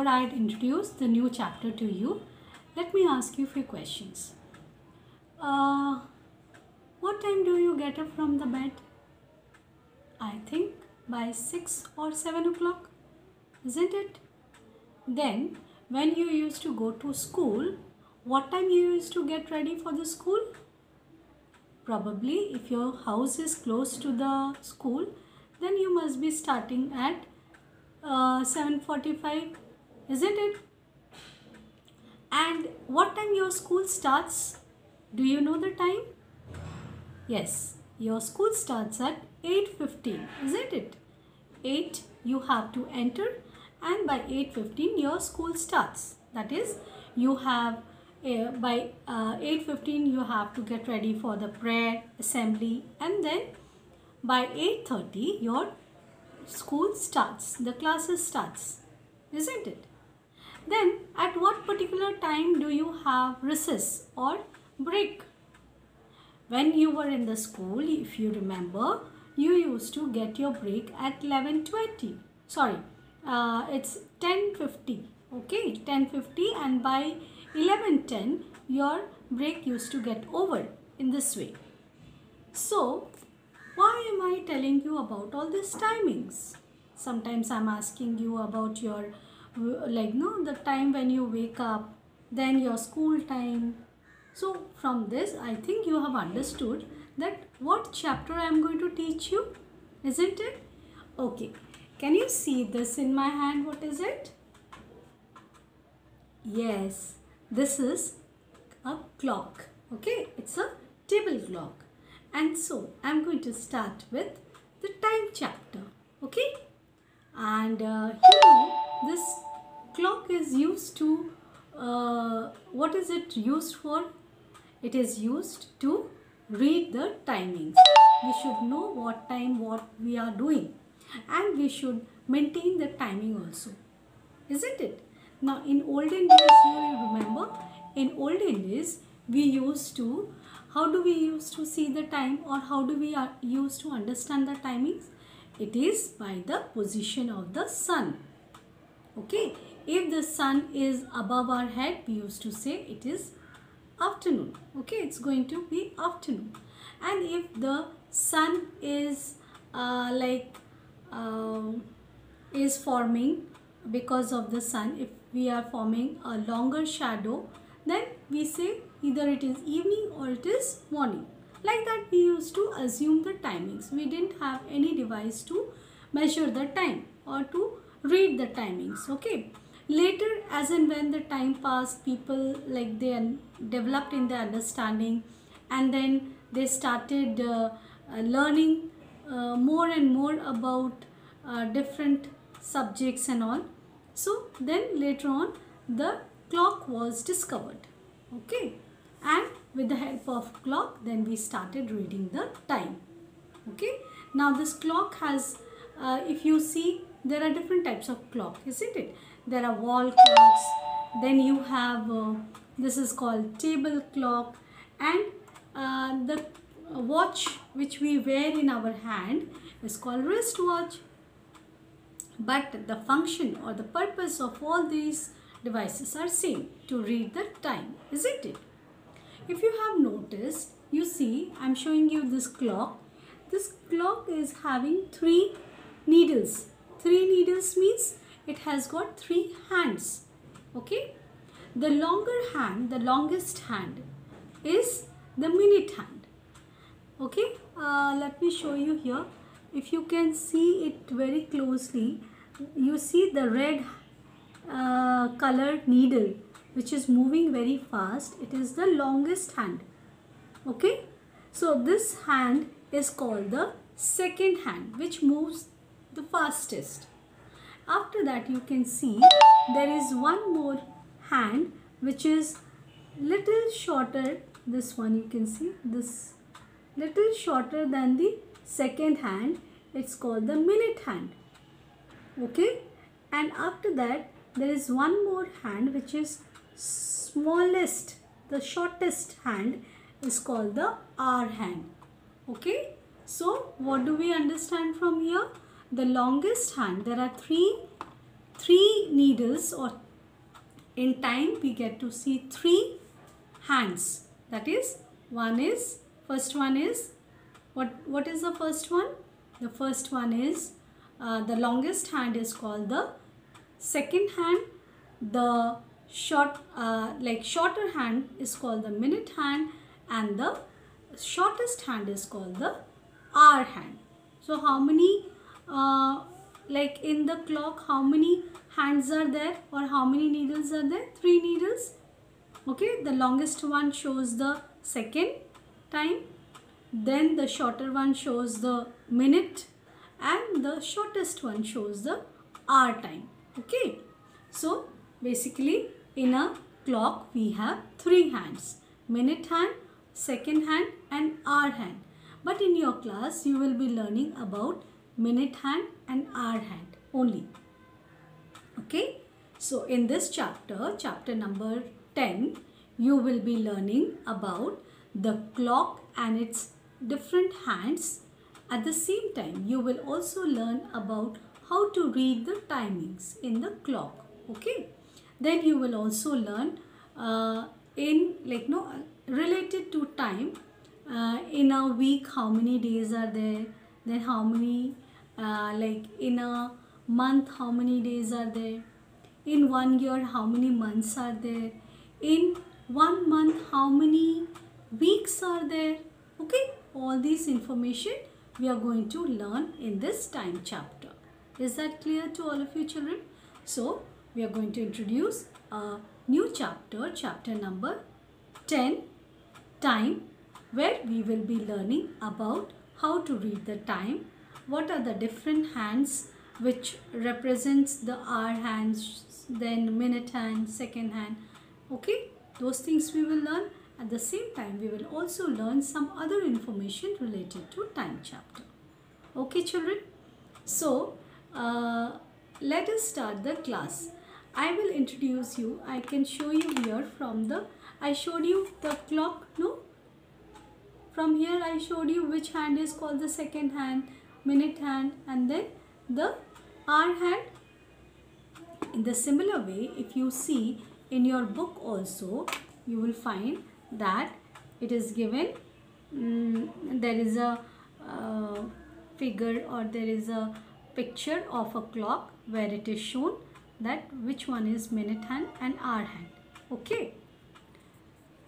before I introduce the new chapter to you, let me ask you a few questions. Uh, what time do you get up from the bed? I think by 6 or 7 o'clock, isn't it? Then, when you used to go to school, what time you used to get ready for the school? Probably if your house is close to the school, then you must be starting at uh, 7.45, isn't it? And what time your school starts? Do you know the time? Yes, your school starts at 8.15, isn't it? 8 you have to enter and by 8.15 your school starts. That is, you have uh, by uh, 8.15 you have to get ready for the prayer, assembly and then by 8.30 your school starts, the classes starts, isn't it? Then at what particular time do you have recess or break? When you were in the school, if you remember, you used to get your break at 11.20. Sorry, uh, it's 10.50. Okay, 10.50 and by 11.10 your break used to get over in this way. So, why am I telling you about all these timings? Sometimes I'm asking you about your, like, no, the time when you wake up, then your school time. So, from this, I think you have understood that what chapter I am going to teach you, isn't it? Okay, can you see this in my hand? What is it? Yes, this is a clock. Okay, it's a table clock. And so, I'm going to start with the time chapter. Okay, and uh, here this clock is used to, uh, what is it used for? It is used to read the timings. We should know what time what we are doing and we should maintain the timing also. Isn't it? Now in olden days you remember in olden days we used to how do we used to see the time or how do we uh, use to understand the timings? It is by the position of the sun. Okay. If the sun is above our head we used to say it is afternoon. Okay? It's going to be afternoon. And if the sun is uh, like uh, is forming because of the sun if we are forming a longer shadow then we say either it is evening or it is morning. Like that we used to assume the timings. We didn't have any device to measure the time or to read the timings okay? Later as and when the time passed people like they developed in their understanding and then they started uh, uh, learning uh, more and more about uh, different subjects and all. So then later on the clock was discovered okay? And with the help of clock then we started reading the time okay? Now this clock has uh, if you see there are different types of clock isn't it? There are wall clocks then you have uh, this is called table clock and uh, the watch which we wear in our hand is called wristwatch. But the function or the purpose of all these devices are same to read the time isn't it? If you have noticed you see i'm showing you this clock. This clock is having three needles three needles means it has got three hands okay? The longer hand the longest hand is the minute hand okay? Uh, let me show you here. If you can see it very closely you see the red uh, colored needle which is moving very fast. It is the longest hand okay? So this hand is called the second hand which moves the fastest. After that you can see there is one more hand which is little shorter this one you can see this little shorter than the second hand. It's called the minute hand. Okay? And after that there is one more hand which is smallest the shortest hand is called the hour hand. Okay? So what do we understand from here the longest hand there are three three needles or in time we get to see three hands. That is one is first one is what what is the first one? The first one is uh, the longest hand is called the second hand. The short uh, like shorter hand is called the minute hand and the shortest hand is called the hour hand. So how many uh, like in the clock how many hands are there or how many needles are there? Three needles. Okay, the longest one shows the second time. Then the shorter one shows the minute and the shortest one shows the hour time. Okay, so basically in a clock we have three hands. Minute hand, second hand and hour hand. But in your class you will be learning about minute hand and hour hand only. Okay. So in this chapter, chapter number 10, you will be learning about the clock and its different hands. At the same time, you will also learn about how to read the timings in the clock. Okay. Then you will also learn uh, in like no related to time uh, in a week how many days are there then how many uh, like in a month how many days are there? In one year how many months are there? In one month how many weeks are there? Okay all these information we are going to learn in this time chapter. Is that clear to all of you children? So we are going to introduce a new chapter chapter number 10 time where we will be learning about how to read the time, what are the different hands which represents the hour hands, then minute hand, second hand. Okay, those things we will learn. At the same time, we will also learn some other information related to time chapter. Okay, children. So, uh, let us start the class. I will introduce you. I can show you here from the, I showed you the clock, no? From here I showed you which hand is called the second hand, minute hand and then the hour hand. In the similar way, if you see in your book also, you will find that it is given, um, there is a uh, figure or there is a picture of a clock where it is shown that which one is minute hand and hour hand. Okay.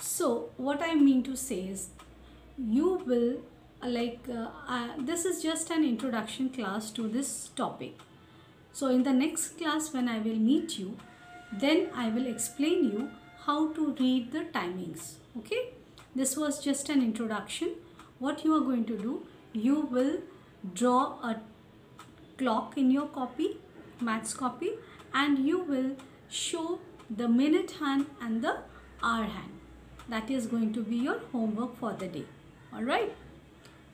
So what I mean to say is you will like uh, uh, this is just an introduction class to this topic. So in the next class when i will meet you then i will explain you how to read the timings okay? This was just an introduction. What you are going to do you will draw a clock in your copy maths copy and you will show the minute hand and the hour hand. That is going to be your homework for the day. Alright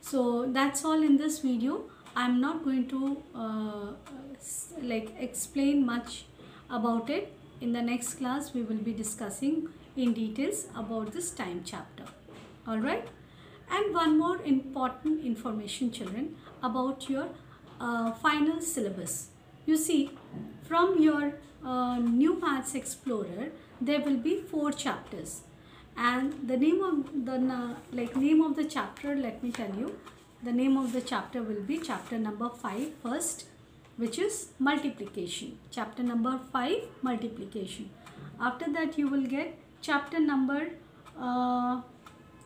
so that's all in this video. I'm not going to uh, like explain much about it. In the next class we will be discussing in details about this time chapter. Alright and one more important information children about your uh, final syllabus. You see from your uh, new maths explorer there will be four chapters and the name of the like name of the chapter let me tell you. The name of the chapter will be chapter number 5 first which is multiplication. Chapter number 5 multiplication. After that you will get chapter number uh,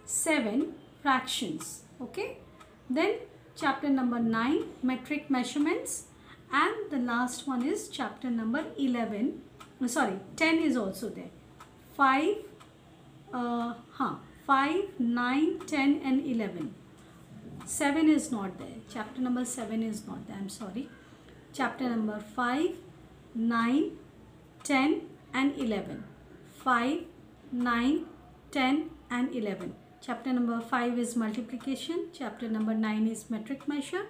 7 fractions. Okay? Then chapter number 9 metric measurements. And the last one is chapter number 11 sorry 10 is also there. 5 uh, huh, 5, 9, 10 and 11. 7 is not there. Chapter number 7 is not there. I'm sorry. Chapter number 5, 9, 10 and 11. 5, 9, 10 and 11. Chapter number 5 is multiplication. Chapter number 9 is metric measure.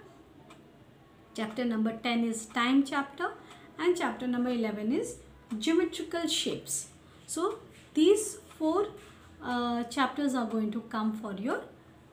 Chapter number 10 is time chapter. And chapter number 11 is geometrical shapes. So these four uh, chapters are going to come for your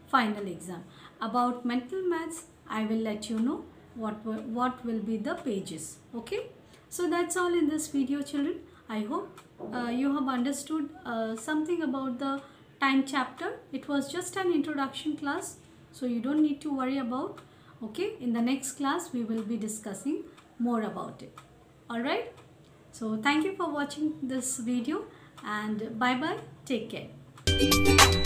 final exam. About mental maths, I will let you know what, what will be the pages. Okay. So that's all in this video children. I hope uh, you have understood uh, something about the time chapter. It was just an introduction class so you don't need to worry about okay in the next class we will be discussing more about it alright so thank you for watching this video and bye bye take care